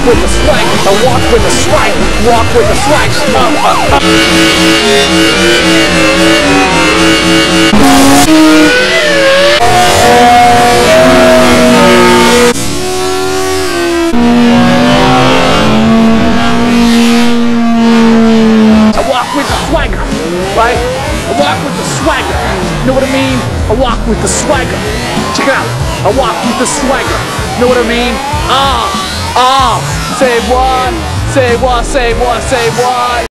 With swag. I walk with the swag. Walk with swag. Uh, uh, with swagger, right? I walk with the swagger. You know what I mean? I walk with the swagger. Check it out. I walk with the swagger. You know what I mean? Ah. Say what? Say what? Say what? Say what?